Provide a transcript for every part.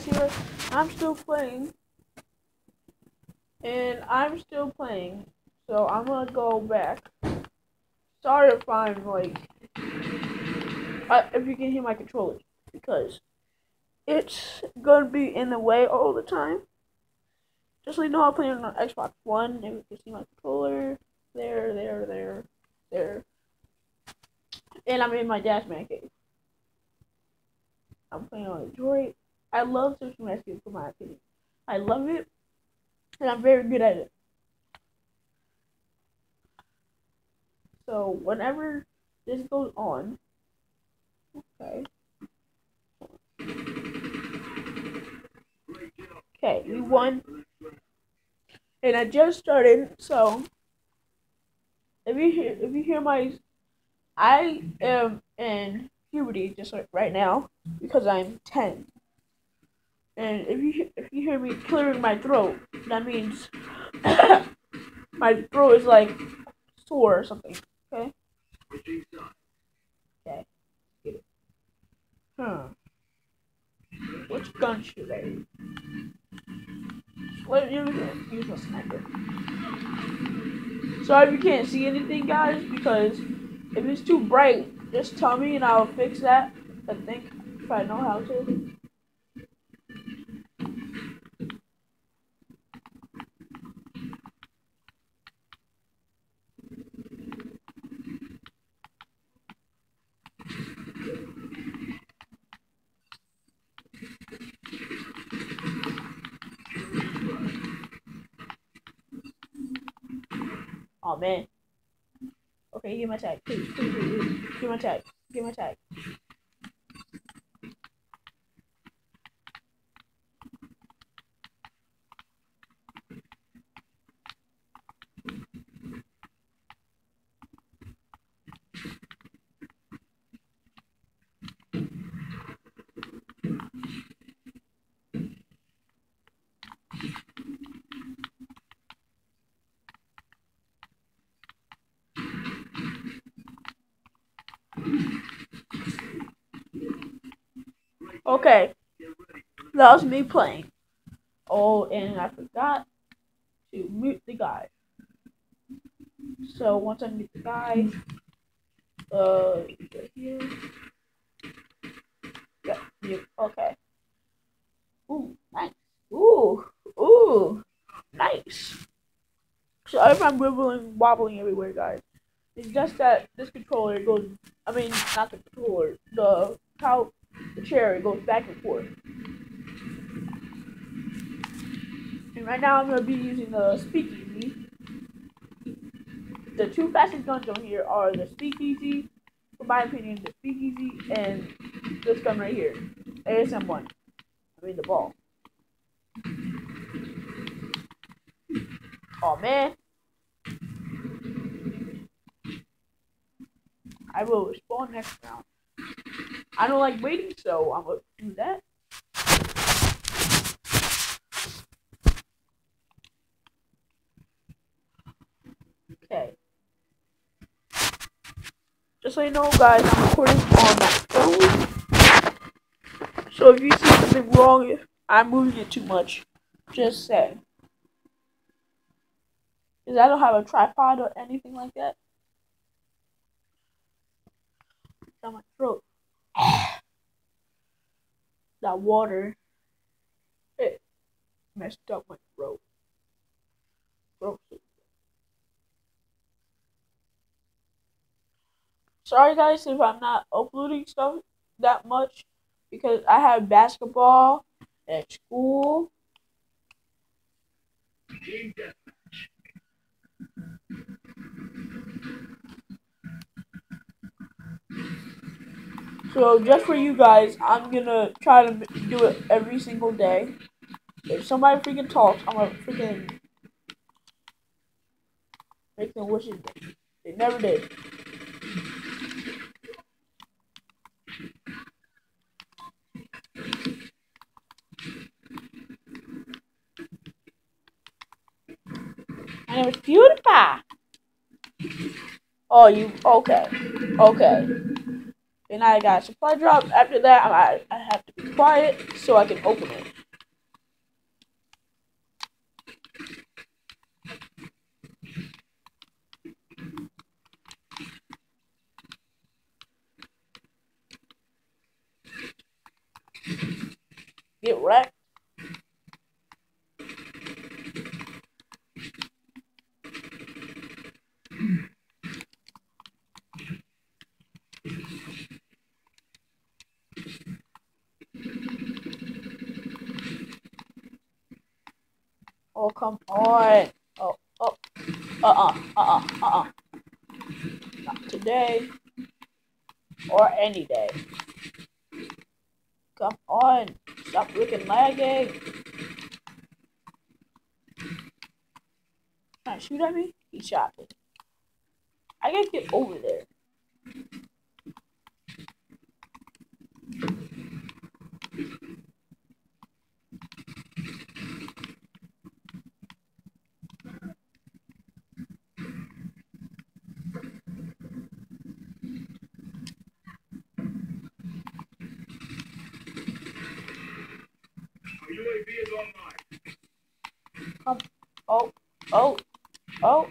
here. I'm still playing. And I'm still playing. So I'm gonna go back. Sorry if I'm like, uh, if you can hear my controller, because it's gonna be in the way all the time. Just so you know, I'm playing on Xbox One, and you can see my controller there, there, there, there, and I'm in my dash man cave. I'm playing on Android. I love social rescue, for my opinion. I love it, and I'm very good at it. So whenever this goes on, okay. Okay, we won. And I just started, so if you hear if you hear my I am in puberty just right now because I'm ten. And if you if you hear me clearing my throat, that means my throat is like sore or something. Okay. Okay. Get it. Huh. Which gun should I use? Let use a sniper. Sorry if you can't see anything, guys, because if it's too bright, just tell me and I'll fix that. I think if I know how to. Oh man. Okay, give my tag. Please, please, please, please. Give my tag. Give my tag. Okay. That was me playing. Oh, and I forgot to mute the guy. So once I mute the guy, uh, here. Yeah, mute. Okay. Ooh, nice. Ooh, ooh, nice. So I'm wibbling, wobbling everywhere, guys, it's just that this controller goes. I mean, not the controller. The how the chair goes back and forth. And right now I'm going to be using the speakeasy. The two fastest guns on here are the speakeasy, for my opinion, the speakeasy, and this gun right here, ASM1. I mean the ball. Oh man. I will respond next round. I don't like waiting, so I'm gonna do that. Okay. Just so you know, guys, I'm recording on my phone. So if you see something wrong, if I'm moving it too much, just say. Because I don't have a tripod or anything like that. Down my throat. that water, it messed up my throat. Throat. Sorry guys if I'm not uploading stuff that much because I have basketball at school. So just for you guys, I'm gonna try to do it every single day. If somebody freaking talks, I'm gonna freaking make them wish it. They never did. And it was beautiful. Oh, you okay? Okay. And I got supply drop. After that, I I have to be quiet so I can open it. Get wrecked. Oh, come on. Oh, oh. Uh-uh, uh-uh, uh-uh. Not today. Or any day. Come on. Stop freaking lagging. Trying to shoot at me? He shot me. I gotta get over there. UAV is online. Oh, oh, oh,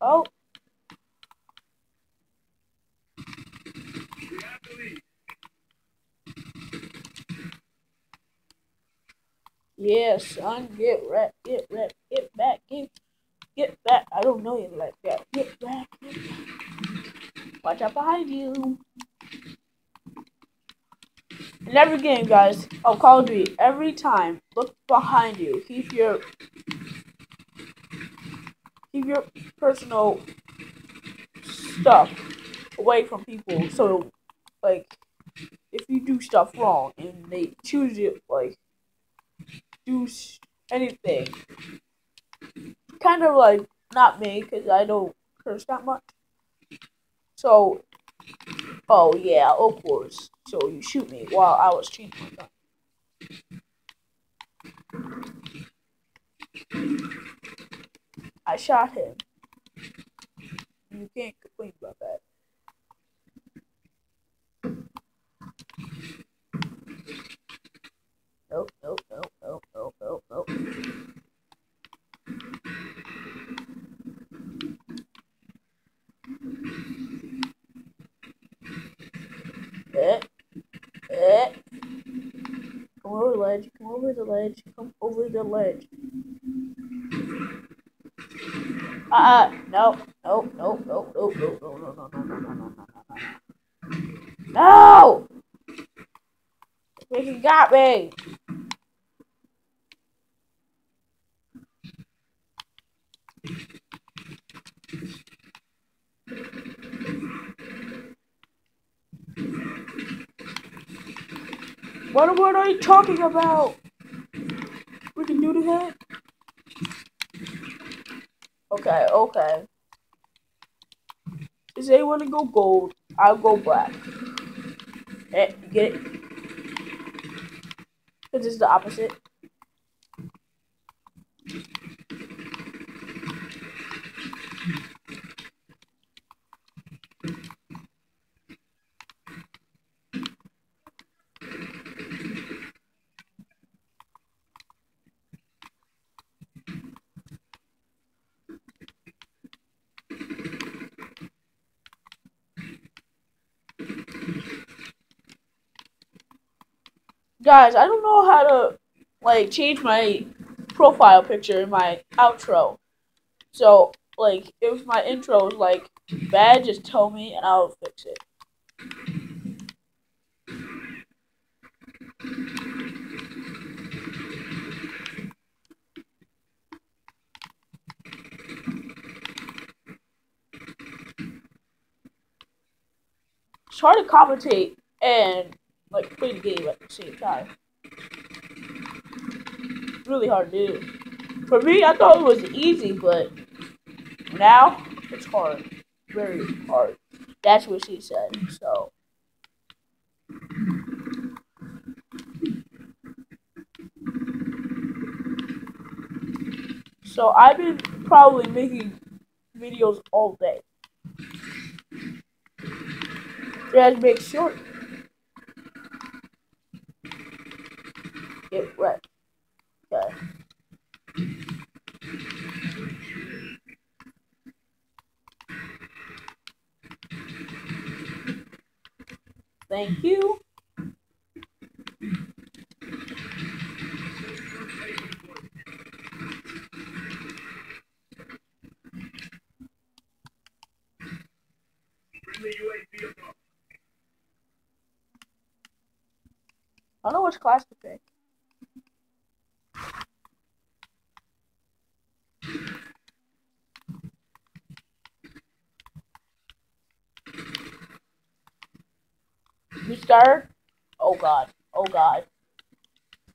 oh. We have to leave. Yeah, son, get right, get right, get back, get, get back. I don't know you like that. Get back, get back. Watch out behind you. In every game, guys, of Call of Duty, every time, look behind you. Keep your, keep your personal stuff away from people. So, like, if you do stuff wrong and they choose you, like, do anything. Kind of like not me, because I don't curse that much. So, oh yeah, of course. So you shoot me while I was changing my gun. I shot him. You can't complain about that. Nope, nope, nope, nope, nope, nope, nope. Eh, eh. Come over the ledge, come over the ledge, come over the ledge. Uh-uh, no, no, no, no, no, no, no, no, no, no, no, no, no, no, no. No! Freaking got me! What, what are you talking about? The? Okay, okay. If they want to go gold, I'll go black. Eh, you get it? Because it's the opposite. Guys, I don't know how to like change my profile picture in my outro. So, like, if my intro is like bad, just tell me and I'll fix it. It's hard to commentate and like play the game at the same time. Really hard to do. For me, I thought it was easy, but now it's hard. Very hard. That's what she said. So. So I've been probably making videos all day. Just make short Get wrecked. Okay. Thank you. I don't know which class to pick. You start? Oh god. Oh god.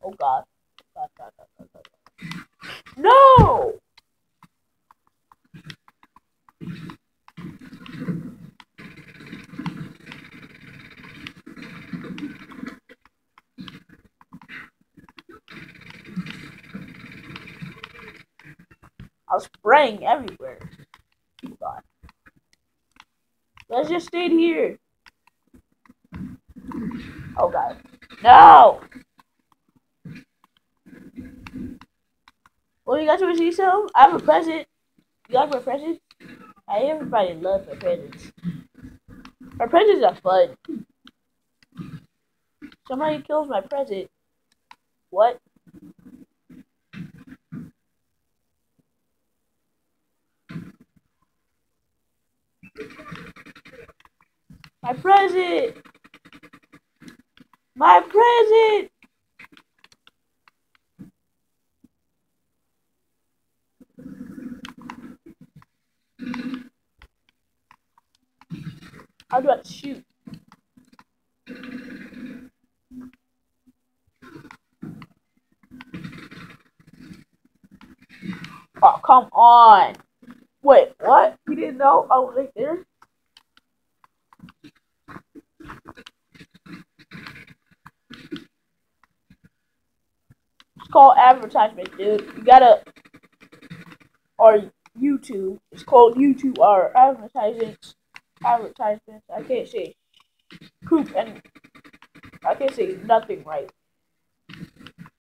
Oh god. God, God, God, God, God, God. No! I was spraying everywhere. Oh god. Let's just stay here. Oh god. No! Well, you want to see something? I have a present. You guys want presents? I everybody loves my presents. My presents are fun. Somebody kills my present. What? My present! My present! How do I shoot? Oh, come on. Wait, what? You didn't know oh, I was right there? Called advertisement, dude. You gotta, or YouTube. It's called YouTube or advertisements. Advertisements. I can't say poop and I can't say nothing right.